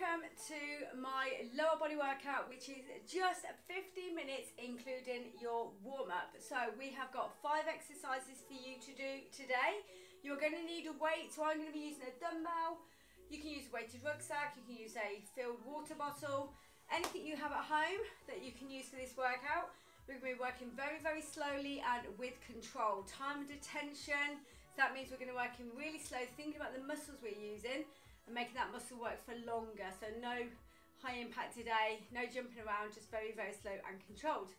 welcome to my lower body workout, which is just 50 minutes, including your warm up. So, we have got five exercises for you to do today. You're going to need a weight, so I'm going to be using a dumbbell. You can use a weighted rucksack, you can use a filled water bottle, anything you have at home that you can use for this workout. We're going to be working very, very slowly and with control. Time and attention. So that means we're going to be working really slow, thinking about the muscles we're using and making that muscle work for longer. So no high impact today, no jumping around, just very, very slow and controlled.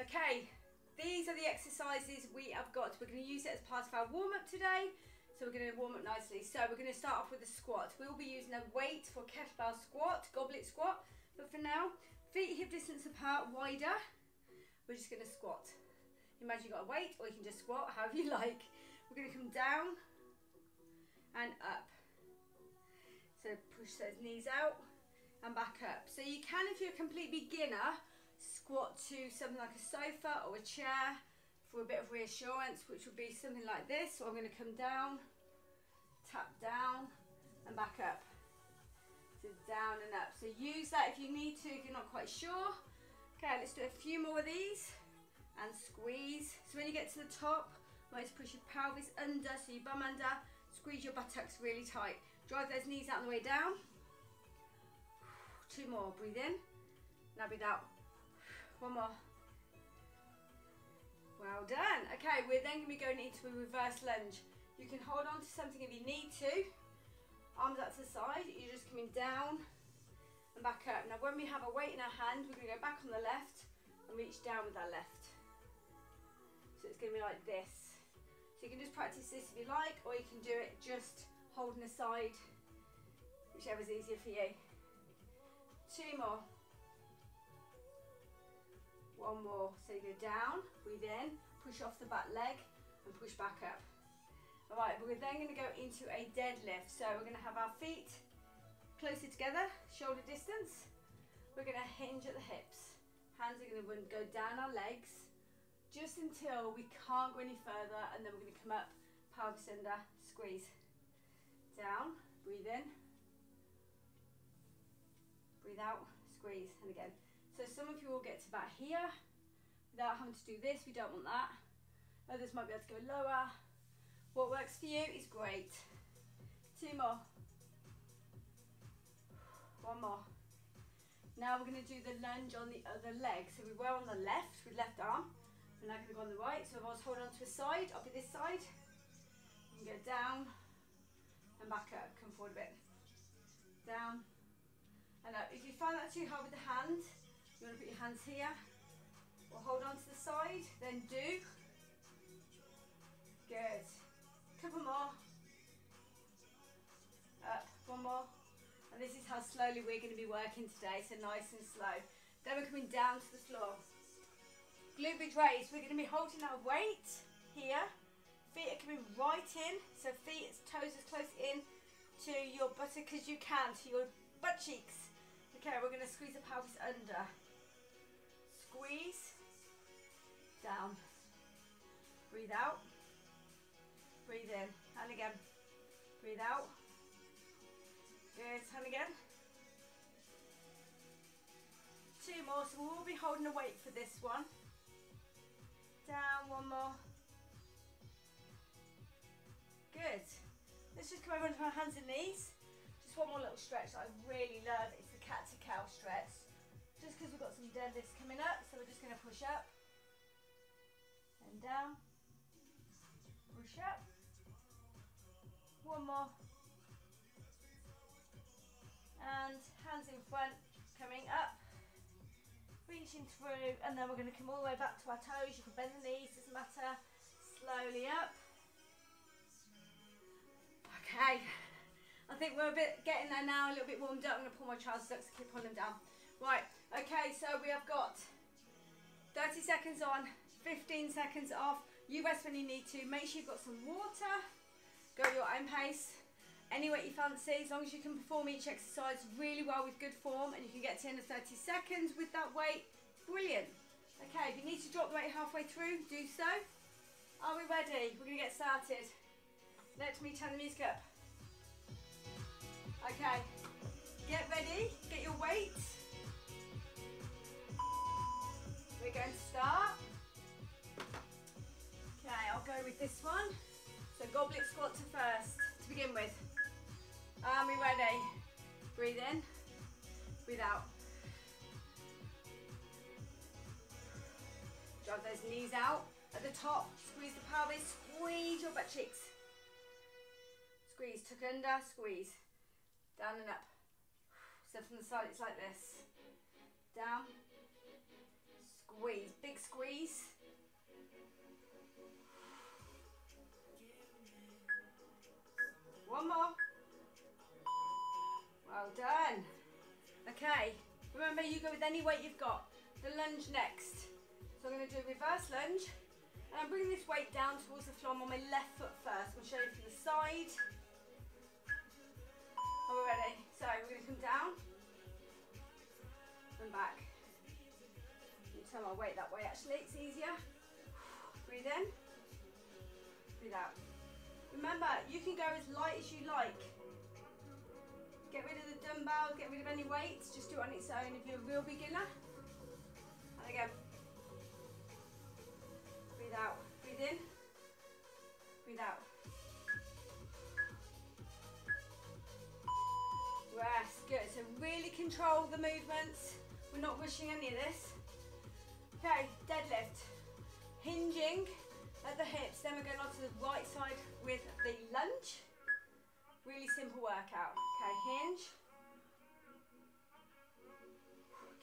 Okay, these are the exercises we have got. We're going to use it as part of our warm up today. So we're going to warm up nicely. So we're going to start off with a squat. We'll be using a weight for kettlebell squat, goblet squat. But for now, feet hip distance apart, wider. We're just going to squat. Imagine you've got a weight or you can just squat, however you like. We're going to come down and up. So push those knees out and back up. So you can, if you're a complete beginner, squat to something like a sofa or a chair for a bit of reassurance, which would be something like this. So I'm going to come down, tap down and back up. So down and up. So use that if you need to, if you're not quite sure. Okay, let's do a few more of these and squeeze. So when you get to the top, you to push your pelvis under, so your bum under, squeeze your buttocks really tight. Drive those knees out on the way down. Two more, breathe in. Now breathe out. One more. Well done. Okay, we're then going to be going into a reverse lunge. You can hold on to something if you need to. Arms out to the side. You're just coming down and back up. Now when we have a weight in our hand, we're going to go back on the left and reach down with our left. So it's going to be like this. So you can just practice this if you like, or you can do it just holding aside, whichever's easier for you. Two more. One more. So you go down, breathe in, push off the back leg, and push back up. All right, we're then going to go into a deadlift. So we're going to have our feet closer together, shoulder distance. We're going to hinge at the hips. Hands are going to go down our legs just until we can't go any further and then we're going to come up, pelvis under, squeeze down, breathe in, breathe out, squeeze, and again. So some of you will get to about here without having to do this, we don't want that. Others might be able to go lower. What works for you is great. Two more. One more. Now we're going to do the lunge on the other leg. So we were on the left with left arm. We're now to go on the right. So if I was holding onto a side, I'll be this side. Can go down, and back up, come forward a bit. Down and up. If you find that too hard with the hand, you want to put your hands here or hold on to the side, then do. Good. Couple more. Up, one more. And this is how slowly we're going to be working today, so nice and slow. Then we're coming down to the floor. Glute bridge raise, we're going to be holding our weight here Feet are coming right in, so feet, toes as close in to your buttock as you can, to your butt cheeks. Okay, we're going to squeeze the pelvis under. Squeeze, down. Breathe out. Breathe in, and again. Breathe out. Good, and again. Two more, so we'll be holding a weight for this one. Down, one more. Good. Let's just come over onto our hands and knees. Just one more little stretch that I really love. It's the cat to cow stretch. Just because we've got some deadlifts coming up, so we're just going to push up and down. Push up. One more. And hands in front, coming up. Reaching through, and then we're going to come all the way back to our toes. You can bend the knees, doesn't matter. Slowly up. Okay, I think we're a bit getting there now, a little bit warmed up. I'm to pull my trousers up to keep pulling them down. Right, okay, so we have got 30 seconds on, 15 seconds off. You rest when you need to. Make sure you've got some water. Go at your own pace. Any weight you fancy, as long as you can perform each exercise really well with good form and you can get to under 30 seconds with that weight, brilliant. Okay, if you need to drop the weight halfway through, do so. Are we ready? We're to get started. Let me turn the music up. Okay, get ready. get your weight. We're going to start. Okay, I'll go with this one. So goblet squat to first, to begin with. Are we ready? Breathe in, breathe out. Drive those knees out. At the top, squeeze the pelvis, squeeze your butt cheeks. Squeeze, tuck under, squeeze. Down and up. So from the side, it's like this. Down, squeeze, big squeeze. One more. Well done. Okay, remember you go with any weight you've got. The lunge next. So I'm going to do a reverse lunge. And I'm bringing this weight down towards the floor. I'm on my left foot first. I'm going to show you from the side. Are we ready? So we're going to come down and back. turn my weight that way actually, it's easier. Breathe in, breathe out. Remember, you can go as light as you like. Get rid of the dumbbell, get rid of any weights, just do it on its own if you're a real beginner. And again. Breathe out, breathe in, breathe out. Control the movements. We're not rushing any of this. Okay, deadlift. Hinging at the hips, then we're going on to the right side with the lunge. Really simple workout. Okay, hinge.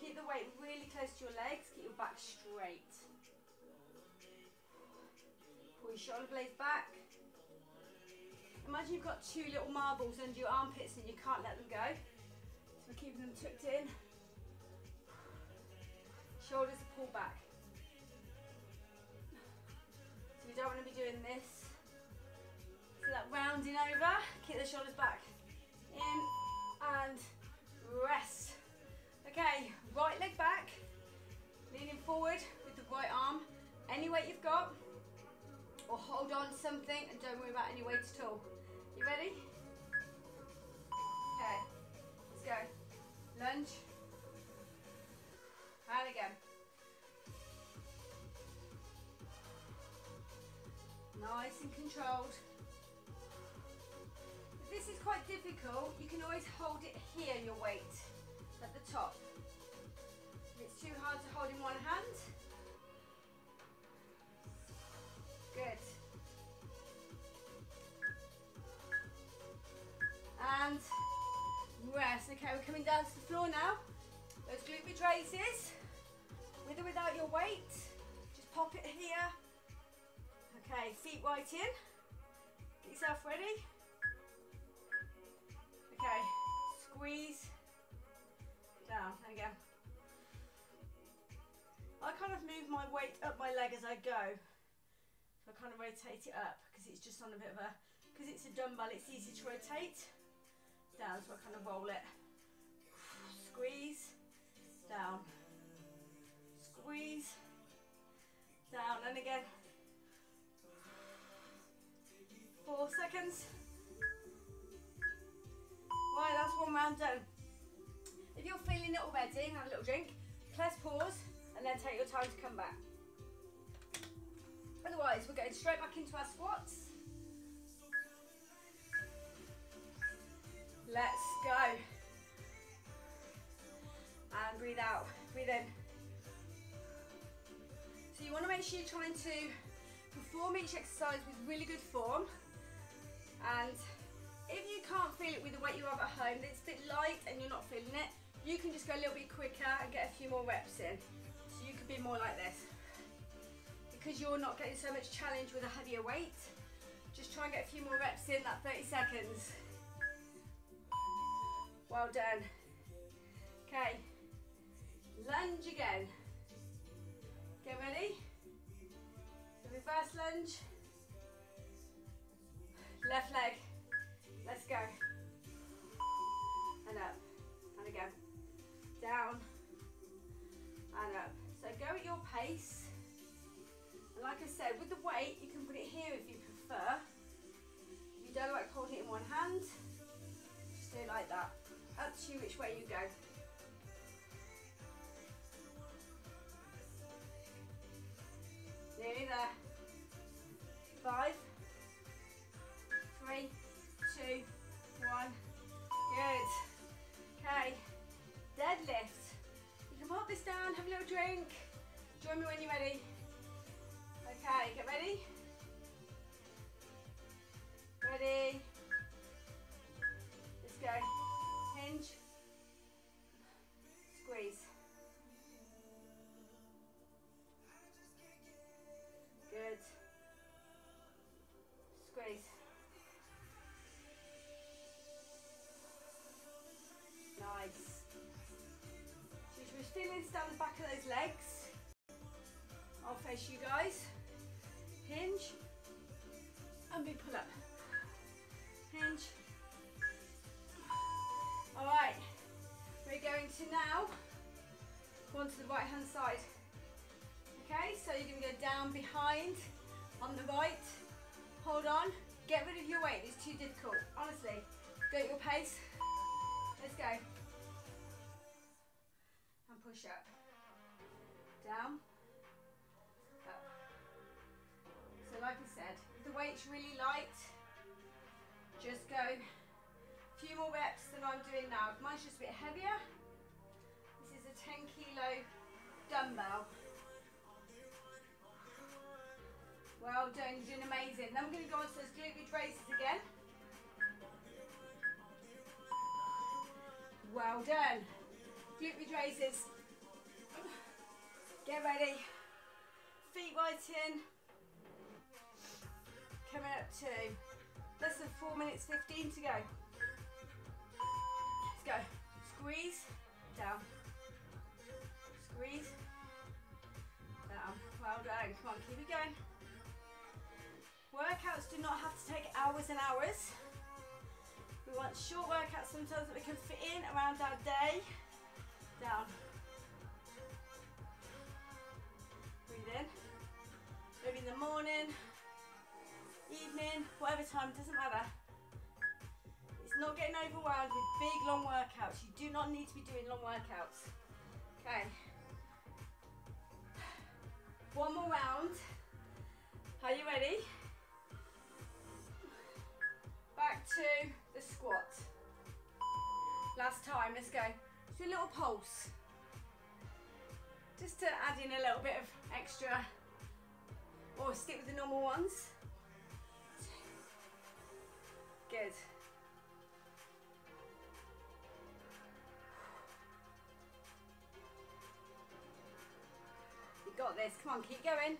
Keep the weight really close to your legs, keep your back straight. Pull your shoulder blades back. Imagine you've got two little marbles under your armpits and you can't let them go. Keeping them tucked in. Shoulders are pulled back. So We don't want to be doing this. So that rounding over, keep the shoulders back. In and rest. Okay, right leg back, leaning forward with the right arm. Any weight you've got, or hold on to something and don't worry about any weight at all. Controlled. If this is quite difficult, you can always hold it here, your weight, at the top. If it's too hard to hold in one hand, good. And rest. Okay, we're coming down to the floor now. Those glute raises, with or without your weight, just pop it here Okay, feet right in. Get yourself ready. Okay, squeeze down and again. I kind of move my weight up my leg as I go. So I kind of rotate it up because it's just on a bit of a, because it's a dumbbell, it's easy to rotate. Down, so I kind of roll it. Squeeze, down. Squeeze, down, and again four seconds. Right, that's one round done. If you're feeling it already, have a little drink, press pause and then take your time to come back. Otherwise, we're going straight back into our squats. Let's go. And breathe out, breathe in. So you want to make sure you're trying to perform each exercise with really good form it with the weight you have at home, it's a bit light and you're not feeling it, you can just go a little bit quicker and get a few more reps in. So you could be more like this. Because you're not getting so much challenge with a heavier weight, just try and get a few more reps in that 30 seconds. Well done. Okay, lunge again. Get ready? So reverse lunge. Left leg. Let's go. And like I said, with the weight, you can put it here if you prefer. If you don't like holding it in one hand, just do it like that. Up to you which way you go. Nearly there. Five, three, two, one. Good. Okay. Deadlift. You can pop this down, have a little drink. Join me when you're ready. Okay, get ready. Ready. Let's go. Hinge. Squeeze. Good. Squeeze. Nice. Just we're feelings down the back of those legs. I'll you guys. Hinge. And big pull up. Hinge. All right. We're going to now go on to the right hand side. Okay, so you're to go down behind on the right. Hold on. Get rid of your weight. It's too difficult. Honestly, go at your pace. Let's go. And push up. Down. Really light, just go a few more reps than I'm doing now. Mine's just a bit heavier. This is a 10 kilo dumbbell. Well done, you're doing amazing. Then we're going to go on to those glute raises again. Well done. Glute bridge raises. Get ready. Feet right in. Coming up to less than 4 minutes 15 to go. Let's go. Squeeze, down. Squeeze, down. Well done. Come on, keep it going. Workouts do not have to take hours and hours. We want short workouts sometimes that we can fit in around our day. Down. Breathe in. Maybe in the morning, evening, whatever time, doesn't matter. It's not getting overwhelmed with big long workouts. You do not need to be doing long workouts. Okay. One more round. Are you ready? Back to the squat. Last time, let's go. Do a little pulse. Just to add in a little bit of extra, or stick with the normal ones. Good. You got this, come on, keep going.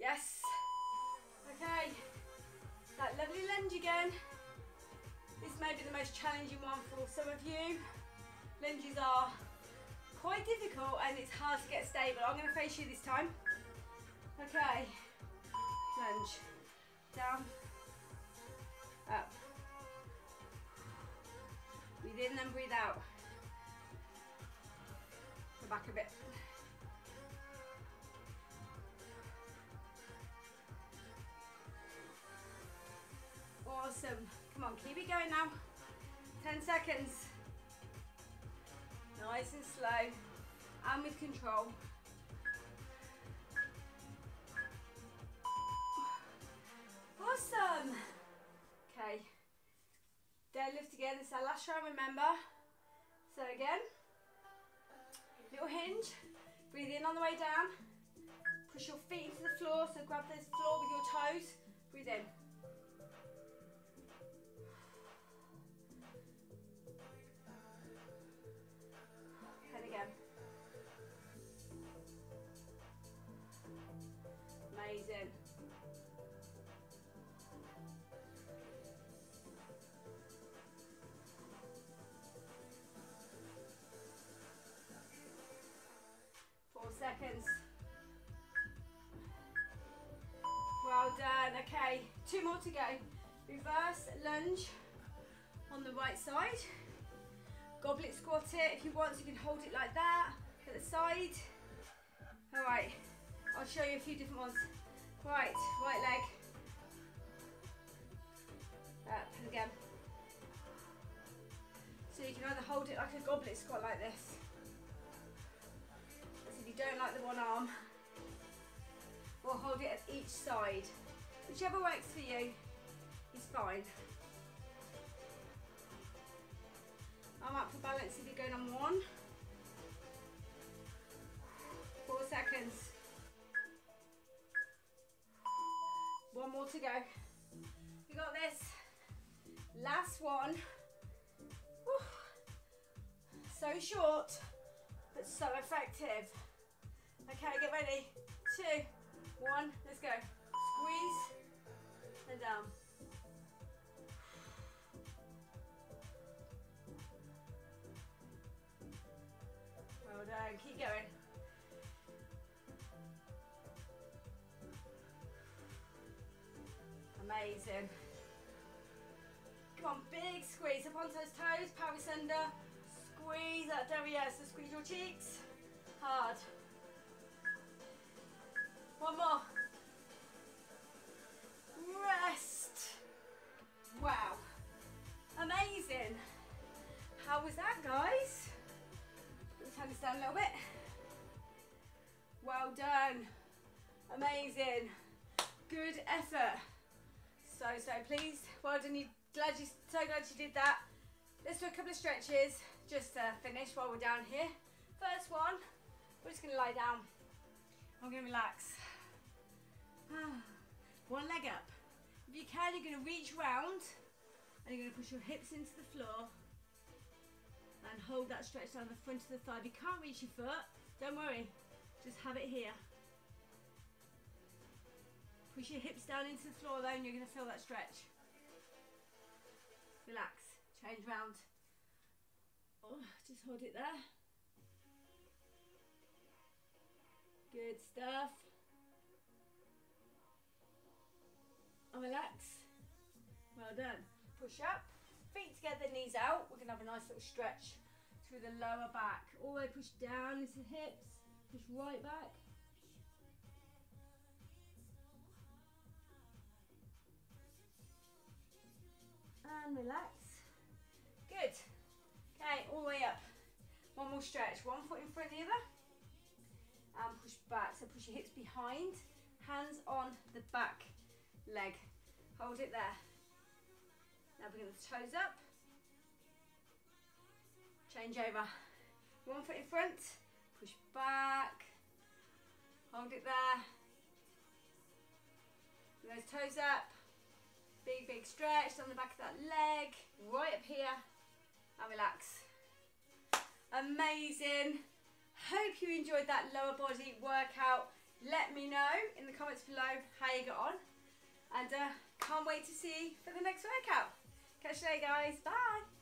Yes. Okay. That lovely lunge again. This may be the most challenging one for some of you. Lunges are quite difficult and it's hard to get stable. I'm going to face you this time. Okay. Lunge. Down. Up. Breathe in and breathe out. Go back a bit. Awesome. Come on, keep it going now. 10 seconds. Nice and slow and with control. Awesome. Okay. Deadlift again. It's our last round, remember. So again, little hinge. Breathe in on the way down. Push your feet into the floor, so grab this floor with your toes. Breathe in. Amazing. Four seconds. Well done. Okay, two more to go. Reverse lunge on the right side. Goblet squat it. If you want, you can hold it like that at the side. Show you a few different ones. Right, right leg, Up again. So you can either hold it like a goblet squat like this. If you don't like the one arm. Or hold it at each side. Whichever works for you is fine. I'm up for balance if you're going on one. Four seconds. To go. You got this. Last one. Whew. So short, but so effective. Okay, get ready. Two, one, let's go. Squeeze and down. Well done, keep going. Amazing. Come on, big squeeze up onto those toes, pelvis under. Squeeze that derriere, so squeeze your cheeks. Hard. One more. Rest. Wow. Amazing. How was that, guys? Let's turn this down a little bit. Well done. Amazing. Good effort. So, so pleased. Well done. You glad you so glad you did that. Let's do a couple of stretches just to finish while we're down here. First one, we're just gonna lie down. I'm gonna relax. One leg up. If you can, you're gonna reach round and you're gonna push your hips into the floor and hold that stretch down the front of the thigh. If you can't reach your foot, don't worry, just have it here. Push your hips down into the floor though and you're gonna feel that stretch. Relax, change round. Oh, just hold it there. Good stuff. And relax. Well done. Push up, feet together, knees out. We're gonna have a nice little stretch through the lower back. All the way push down into the hips, push right back. And relax. Good. Okay, all the way up. One more stretch. One foot in front of the other. And push back. So push your hips behind. Hands on the back leg. Hold it there. Now bring the toes up. Change over. One foot in front. Push back. Hold it there. Bring those toes up. Big, big stretch on the back of that leg. Right up here. And relax. Amazing. Hope you enjoyed that lower body workout. Let me know in the comments below how you got on. And uh, can't wait to see you for the next workout. Catch you later, guys. Bye.